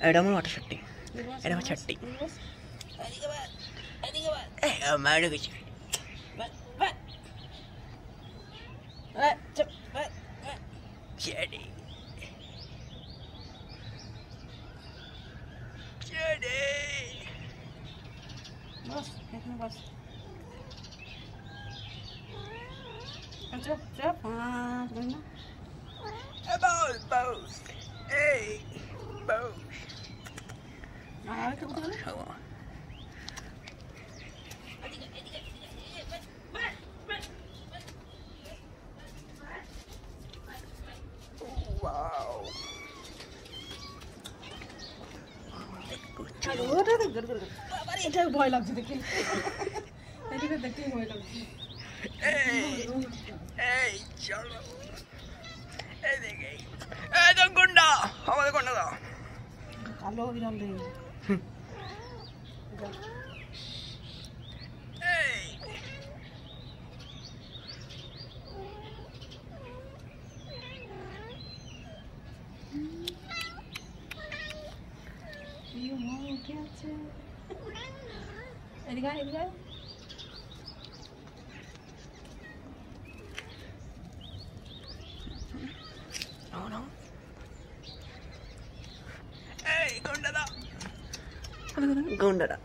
এটা আমার মাটা ছাট্টি এটা আমার ছাট্টি আমার কিছু ছেড়ে ছেড়ে বস এখানে বস চুপ চুপ হ্যাঁ বল না Bows, bows. Hey, bows. আর একটু কথা বলে Come on. Wow. আর ওটা তো গড় গড় আবার এটা ভয় লাগছে দেখে এদিকে দেখতে ভয় লাগছে Hey, hey, চলো I love you don't leave. You want to get to? Any guy? Any guy? গুন্ডাটা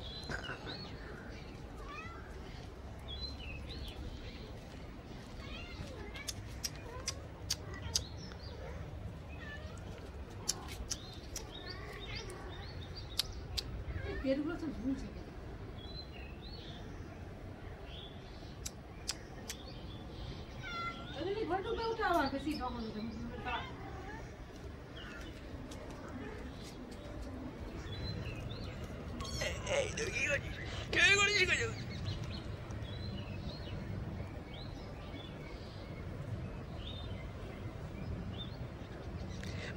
পেটগুলো তো ঝুলছে ঘরে ঢুকে উঠে আবার বেশি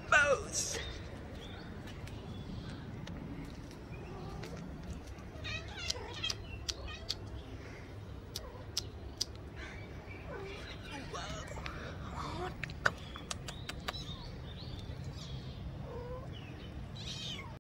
Both.